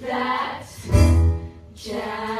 that jazz.